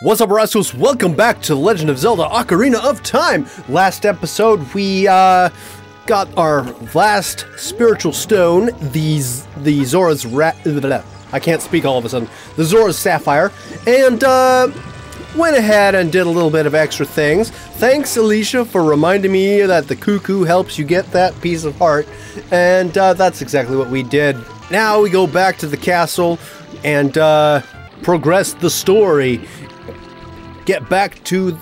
What's up, Rascals? Welcome back to Legend of Zelda Ocarina of Time. Last episode, we uh, got our last spiritual stone, these the Zora's Ra- I can't speak all of a sudden. The Zora's Sapphire, and uh, went ahead and did a little bit of extra things. Thanks, Alicia, for reminding me that the cuckoo helps you get that piece of heart, and uh, that's exactly what we did. Now we go back to the castle and uh, progress the story get back to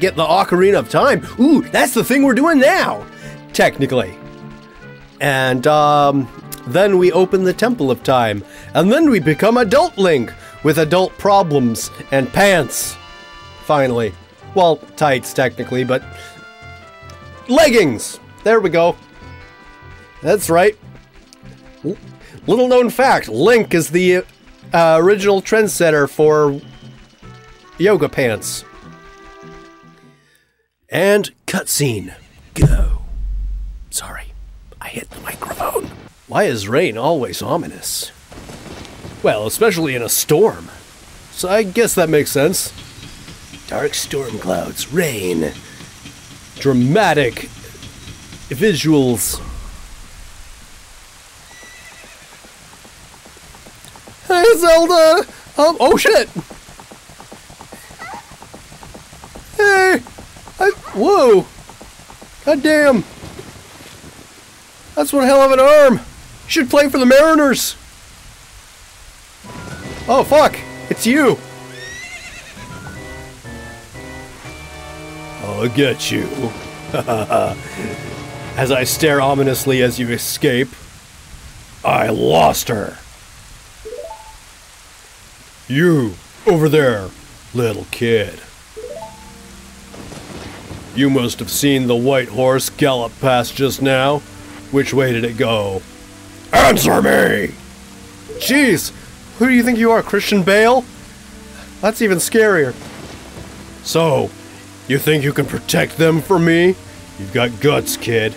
get the Ocarina of Time. Ooh, that's the thing we're doing now, technically. And um, then we open the Temple of Time, and then we become adult Link with adult problems and pants. Finally, well, tights technically, but leggings. There we go. That's right. Little known fact: Link is the uh, original trendsetter for yoga pants. And cutscene. Go. Sorry, I hit the microphone. Why is rain always ominous? Well, especially in a storm. So I guess that makes sense. Dark storm clouds, rain. Dramatic visuals. Hey, Zelda! Um, oh shit! Hey! I, whoa! God damn! That's one hell of an arm! Should play for the Mariners! Oh fuck! It's you! I'll get you. as I stare ominously as you escape. I lost her. You, over there, little kid. You must have seen the white horse gallop past just now. Which way did it go? Answer me! Jeez, who do you think you are, Christian Bale? That's even scarier. So, you think you can protect them from me? You've got guts, kid.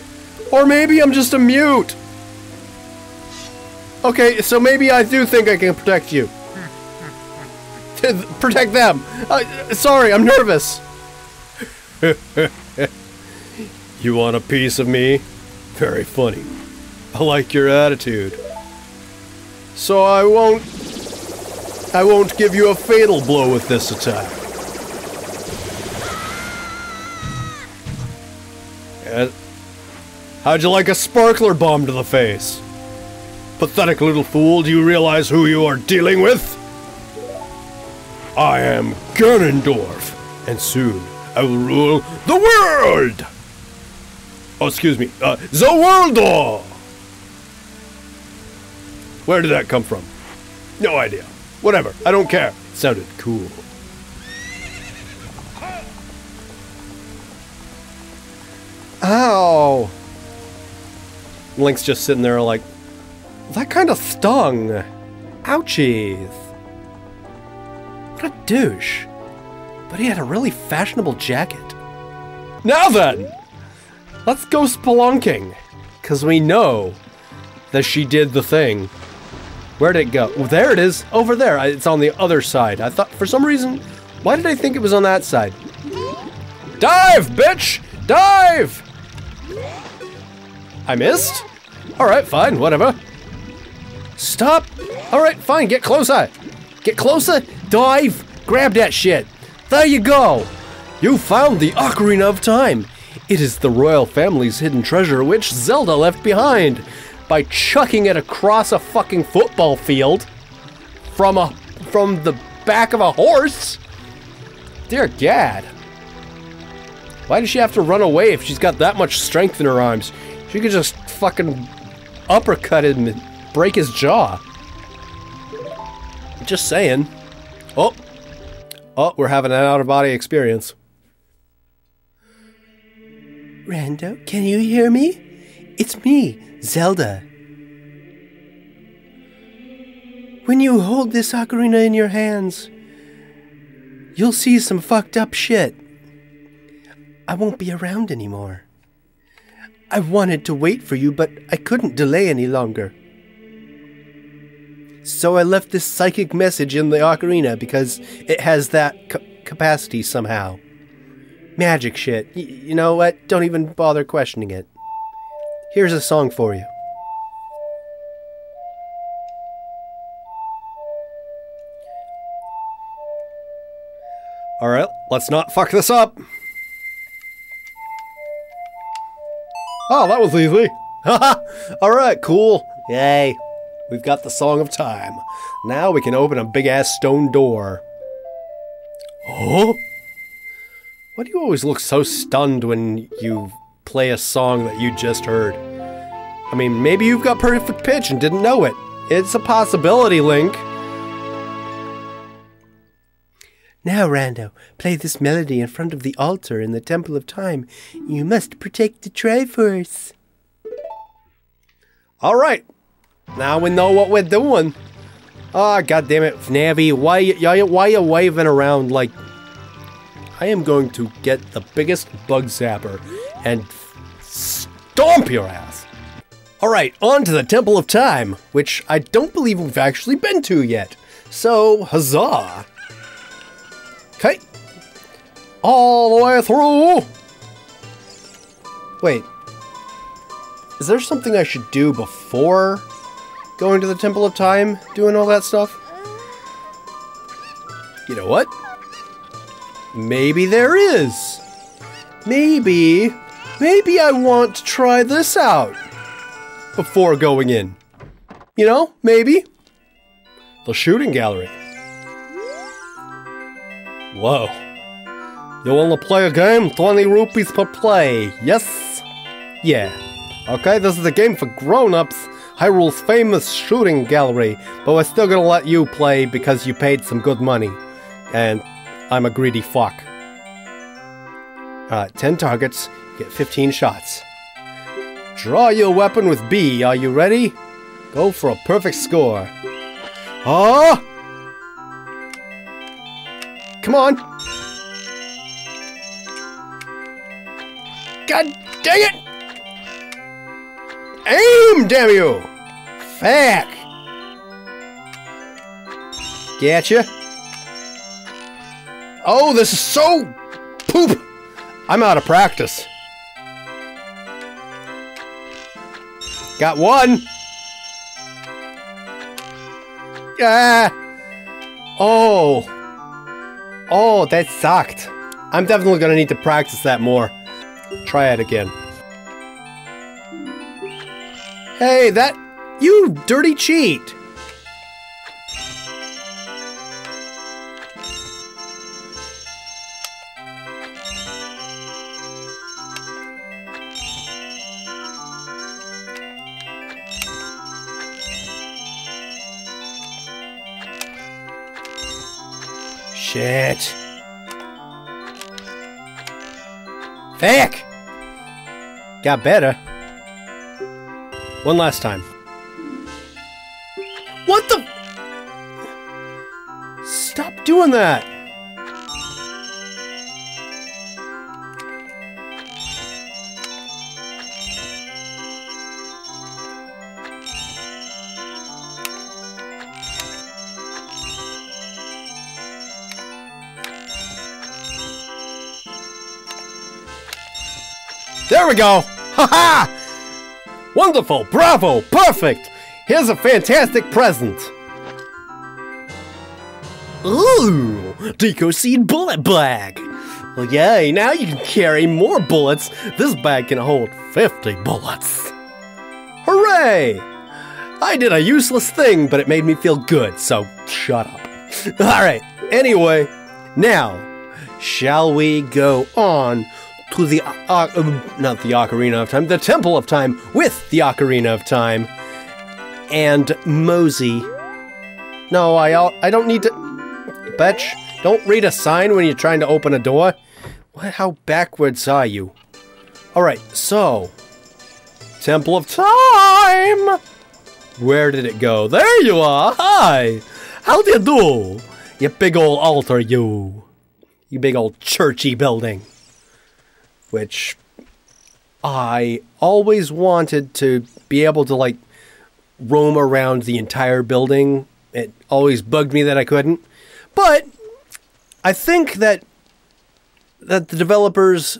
Or maybe I'm just a mute. Okay, so maybe I do think I can protect you. protect them. Uh, sorry, I'm nervous. you want a piece of me? Very funny. I like your attitude. So I won't. I won't give you a fatal blow with this attack. How'd you like a sparkler bomb to the face? Pathetic little fool, do you realize who you are dealing with? I am Ganondorf, and soon I will rule the world! Oh, excuse me, uh, the world! Where did that come from? No idea. Whatever, I don't care. It sounded cool. Ow! Link's just sitting there like, that kind of stung. Ouchies. What a douche. But he had a really fashionable jacket. Now then, let's go spelunking. Because we know that she did the thing. Where did it go? Well, there it is. Over there. It's on the other side. I thought, for some reason, why did I think it was on that side? Dive, bitch! Dive! I missed? Alright, fine, whatever. Stop! Alright, fine, get closer! Get closer! Dive! Grab that shit! There you go! You found the Ocarina of Time! It is the royal family's hidden treasure which Zelda left behind by chucking it across a fucking football field from a from the back of a horse. Dear Gad. Why does she have to run away if she's got that much strength in her arms? She could just fucking uppercut him and break his jaw. Just saying. Oh. Oh, we're having an out of body experience. Rando, can you hear me? It's me, Zelda. When you hold this ocarina in your hands, you'll see some fucked up shit. I won't be around anymore. I wanted to wait for you, but I couldn't delay any longer. So I left this psychic message in the ocarina because it has that ca- capacity somehow. Magic shit. Y- you know what? Don't even bother questioning it. Here's a song for you. Alright, let's not fuck this up. Oh, that was easy. Haha! Alright, cool. Yay. We've got the Song of Time. Now we can open a big ass stone door. Oh? Why do you always look so stunned when you play a song that you just heard? I mean, maybe you've got perfect pitch and didn't know it. It's a possibility, Link. Now, Rando, play this melody in front of the altar in the Temple of Time. You must protect the Triforce. All right. Now we know what we're doing. Ah, oh, god damn it, Navi, why, why, why are you waving around like... I am going to get the biggest bug zapper and stomp your ass. Alright, on to the Temple of Time, which I don't believe we've actually been to yet. So, huzzah! Okay. All the way through! Wait. Is there something I should do before going to the Temple of Time, doing all that stuff? You know what? Maybe there is. Maybe, maybe I want to try this out before going in. You know, maybe. The shooting gallery. Whoa. You wanna play a game? 20 rupees per play. Yes? Yeah. Okay, this is a game for grown-ups. Hyrule's famous shooting gallery, but we're still gonna let you play because you paid some good money. And I'm a greedy fuck. Alright, 10 targets, get 15 shots. Draw your weapon with B. Are you ready? Go for a perfect score. Oh! Come on! God dang it! Aim, damn you! Fuck! Gotcha. Oh, this is so poop! I'm out of practice. Got one! Ah! Oh! Oh, that sucked. I'm definitely gonna need to practice that more. Try it again. Hey, that... You dirty cheat! Shit. Fuck! Got better. One last time. What the? Stop doing that! There we go! Ha ha! Wonderful! Bravo! Perfect! Here's a fantastic present! Ooh! Deku Seed Bullet Bag! Well, yay, now you can carry more bullets. This bag can hold 50 bullets. Hooray! I did a useless thing, but it made me feel good, so shut up. Alright, anyway, now, shall we go on to the uh, uh, not the Ocarina of Time, the Temple of Time with the Ocarina of Time and Mosey. No, I I don't need to. Betch, don't read a sign when you're trying to open a door. What? How backwards are you? All right, so Temple of Time. Where did it go? There you are. Hi. How do you do? You big old altar, you. You big old churchy building which I always wanted to be able to like roam around the entire building It always bugged me that I couldn't. But I think that that the developers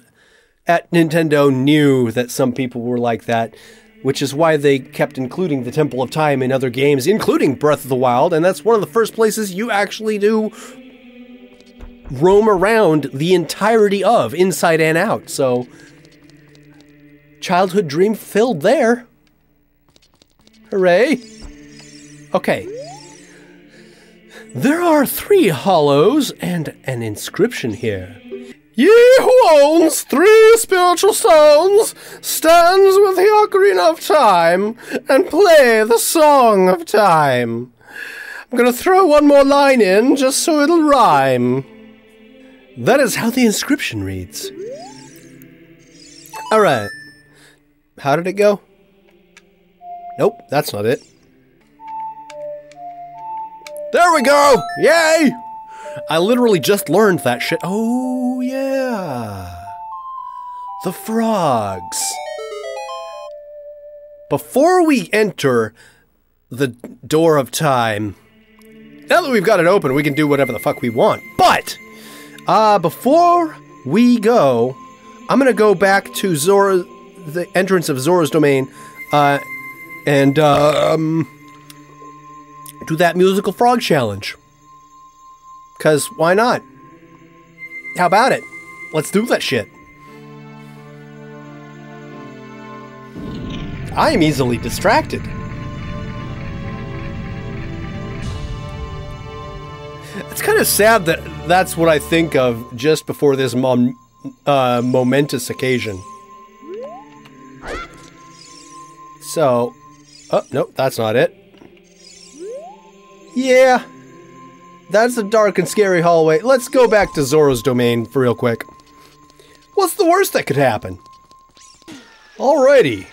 at Nintendo knew that some people were like that, which is why they kept including the Temple of Time in other games, including Breath of the Wild, and that's one of the first places you actually do roam around the entirety of, inside and out. So, childhood dream filled there. Hooray! Okay. There are three hollows and an inscription here. Ye who owns three spiritual stones stands with the Ocarina of Time and play the Song of Time. I'm gonna throw one more line in just so it'll rhyme. That is how the inscription reads. Alright. How did it go? Nope, that's not it. There we go! Yay! I literally just learned that shit. Oh, yeah. The frogs. Before we enter the door of time, now that we've got it open, we can do whatever the fuck we want. But, uh, before we go, I'm gonna go back to Zora, the entrance of Zora's domain, uh, and, um, do that musical frog challenge. Because why not? How about it? Let's do that shit. I am easily distracted. It's kind of sad that that's what I think of just before this mom, uh, momentous occasion. So, oh, nope, that's not it. Yeah, that's a dark and scary hallway. Let's go back to Zora's domain for real quick. What's the worst that could happen? Alrighty.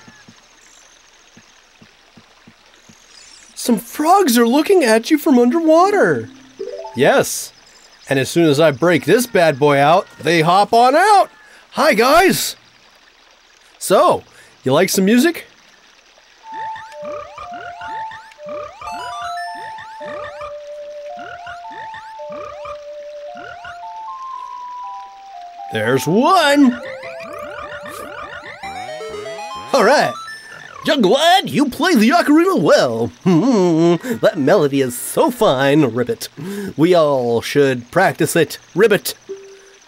Some frogs are looking at you from underwater. Yes. And as soon as I break this bad boy out, they hop on out. Hi, guys. So, you like some music? There's one! Alright. Young lad, you play the ocarina well. Hmm, that melody is so fine, Ribbit. We all should practice it, Ribbit.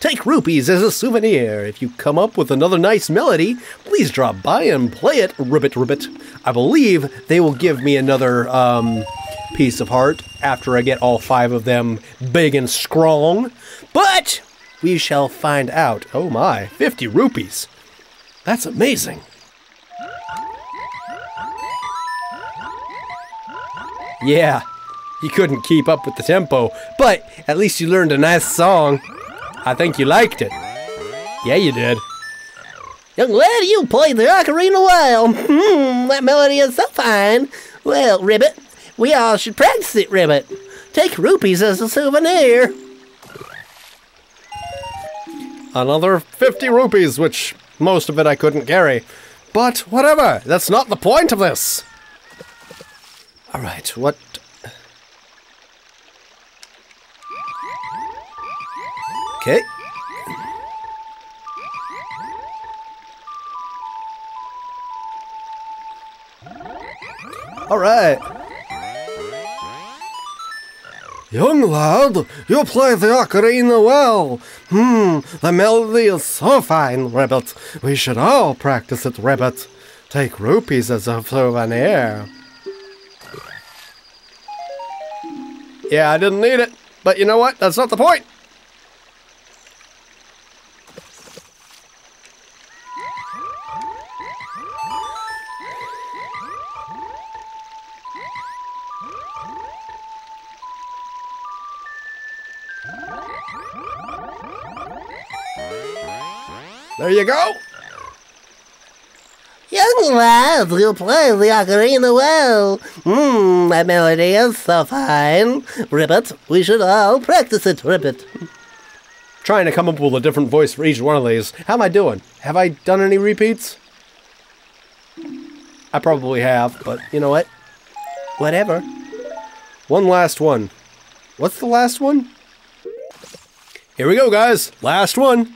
Take rupees as a souvenir. If you come up with another nice melody, please drop by and play it, Ribbit Ribbit. I believe they will give me another, um, piece of heart after I get all five of them big and strong. But we shall find out. Oh my, 50 rupees. That's amazing. Yeah, you couldn't keep up with the tempo, but at least you learned a nice song. I think you liked it. Yeah, you did. Young lady, you played the ocarina well. Hmm, that melody is so fine. Well, Ribbit, we all should practice it, Ribbit. Take rupees as a souvenir. Another 50 rupees, which most of it I couldn't carry. But whatever, that's not the point of this. Alright, what... Okay. Alright. Young lad, you play the ocarina well. Hmm, the melody is so fine, Ribbit. We should all practice it, Ribbit. Take rupees as a souvenir. Yeah, I didn't need it. But you know what? That's not the point. There you go. Young lad, you play the ocarina well. Hmm, that melody is so fine. Ribbit, we should all practice it, Ribbit. Trying to come up with a different voice for each one of these. How am I doing? Have I done any repeats? I probably have, but you know what? Whatever. One last one. What's the last one? Here we go, guys. Last one.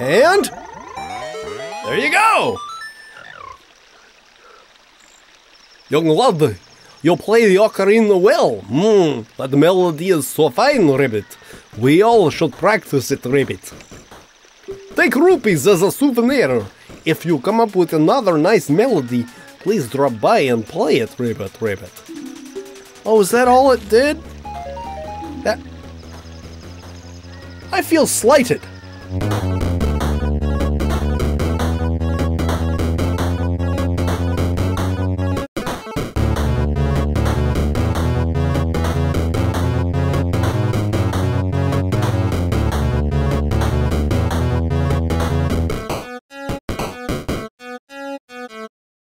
And there you go. Young lad, you play the ocarina well. Hmm, that melody is so fine, Ribbit. We all should practice it, Ribbit. Take rupees as a souvenir. If you come up with another nice melody, please drop by and play it, Ribbit, Ribbit. Oh, is that all it did? That... I feel slighted.